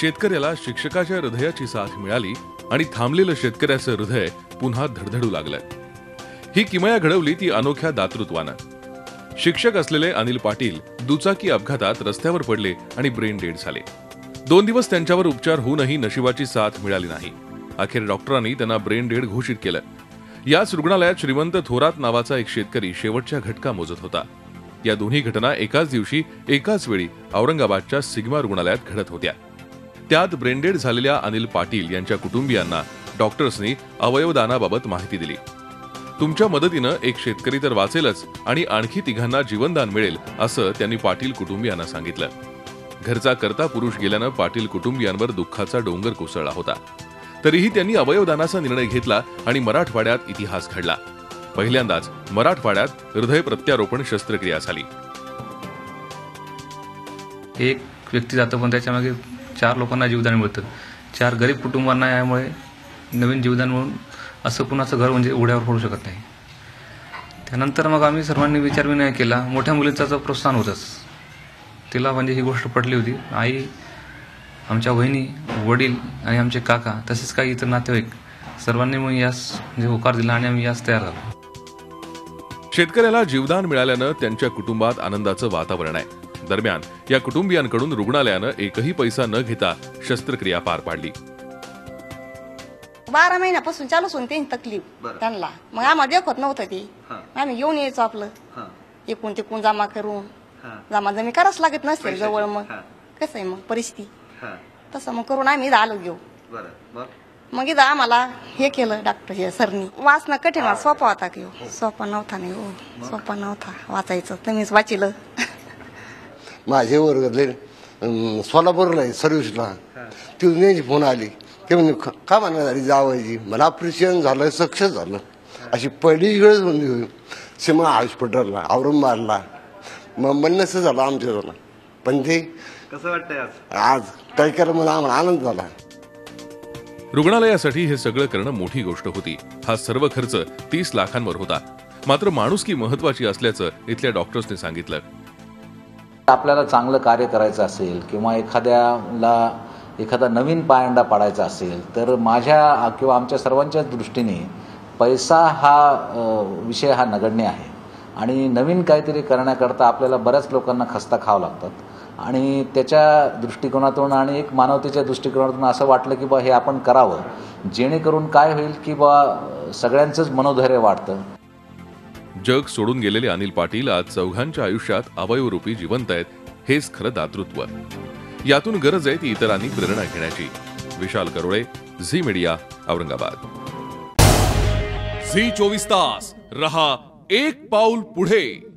शेतकऱ्याला शिक्षकाच्या हृदयाची साथ मिळाली आणि थांबलेलं शेतकऱ्याचं हृदय पुन्हा धडधडू लागलं. ही किमया घडवली ती अनोख्या दातृत्वानं. शिक्षक असलेले अनिल पाटील दुचाकी अपघातात रस्त्यावर पडले आणि ब्रेन डेड झाले. दोन दिवस त्यांच्यावर उपचार होऊनही नशिबाची साथ मिळाली नाही. अखेर डॉक्टरांनी त्यांना ब्रेन डेड घोषित केलं. याच रुग्णालयात श्रीमंत थोरात नावाचा एक शेतकरी शेवटच्या घटका मोजत होता. या दोन्ही घटना एकाच दिवशी एकाच वेळी औरंगाबादच्या सिग्मा रुग्णालयात घडत होत्या. त्यात ब्रेंडेड झालेल्या अनिल पाटील यांच्या कुटुंबियांना डॉक्टर्सनी अवयवदानाबाबत माहिती दिली. तुमच्या मदतीनं एक शेतकरी तर वाचेलच आणि आणखी तिघांना जीवनदान मिळेल असं त्यांनी पाटील कुटुंबियांना सांगितलं. घरचा करता पुरुष गेल्यानं पाटील कुटुंबियांवर दुःखाचा डोंगर कोसळला होता. तरीही त्यांनी अवयवदानाचा निर्णय घेतला आणि मराठवाड्यात इतिहास घडला. पहिल्यांदाच मराठवाड्यात हृदय प्रत्यारोपण शस्त्रक्रिया झाली. एक व्यक्ती जातो पण त्याच्यामागे चार लोकांना जीवदान मिळतं. चार गरीब कुटुंबांना यामुळे नवीन जीवदान म्हणून असं कुणाचं घर म्हणजे उड्यावर पडू शकत नाही. त्यानंतर मग आम्ही सर्वांनी विचारविनिमय केला. मोठ्या मुलींचा तर प्रोत्साहन होतंच. तिला म्हणजे ही गोष्ट पटली होती. आई आमच्या वहिनी वडील आणि आमचे काका तसेच काही इतर नातेवाईक सर्वांनी मग यास म्हणजे होकार दिला आणि आम्ही यास तयार झालो. शेतकऱ्याला जीवदान मिळाल्यानं त्यांच्या कुटुंबात आनंदाचं वातावरण आहे. दरम्यान या कुटुंबियांकडून रुग्णालयानं एकही पैसा न घेता शस्त्रक्रिया पार पाडली. बारा महिन्यापासून चालूच होती त्यांची तकलीफ त्यांना. मग आम्हाला देखत नव्हतं ते. आम्ही घेऊन यायचो आपलं. एकूण तिकून जमा करून. जमा जमी करावंच लागत नसेल जवळ मग. कसं आहे मग? परिस्थिती. तसं मग करून आम्ही इथं आलो घेऊ मग? इथं आम्हाला हे केलं डॉक्टर हे सरनी. वाचणं कठीण सोपा होता की हो. सोपा नव्हता नाही हो. सोपा नव्हता. वाचायचं. तुम्हीच वाचिलं. माझे वर्गातले सोलापूरला आहे सर्व्हिसला तिथून यांची फोन आली. ते म्हणजे "क- का म्हणा झाली जावायची? मला ऑपरेशन झालं सक्सेस झालं. अशी पहिली वेळच म्हणजे सीमा हॉस्पिटलला औरंगाबादला. मग म्हणणंच झालं आमच्या झालं. पण ते कसं वाटतंय आज? आज काय केलं मला आम्हाला आनंद झाला. रुग्णालयासाठी हे सगळं करणं मोठी गोष्ट होती. हा सर्व खर्च तीस लाखांवर होता. मात्र माणुसकी महत्वाची असल्याचं इथल्या डॉक्टर्सने सांगितलं. आपल्याला चांगलं कार्य करायचं असेल किंवा एखाद्याला एखादा नवीन पायंडा पाडायचा असेल तर माझ्या किंवा आमच्या सर्वांच्याच दृष्टीने पैसा हा विषय हा नगण्य आहे. आणि नवीन काहीतरी करण्याकरता आपल्याला बऱ्याच लोकांना खस्ता खावं लागतात. आणि त्याच्या दृष्टिकोनातून आणि एक मानवतेच्या दृष्टिकोनातून असं वाटलं की बा हे आपण करावं. जेणेकरून काय होईल की बा सगळ्यांचंच मनोधैर्य वाढतं. जग सोडून गेलेले अनिल पाटील आज चौघांच्या आयुष्यात अवयवरूपी जिवंत आहेत हेच खरं दातृत्व. यातून गरज आहे ती इतरांनी प्रेरणा घेण्याची. Vishal Karole Zee Media Aurangabad. Zee चोवीस तास. रहा एक पाऊल पुढे.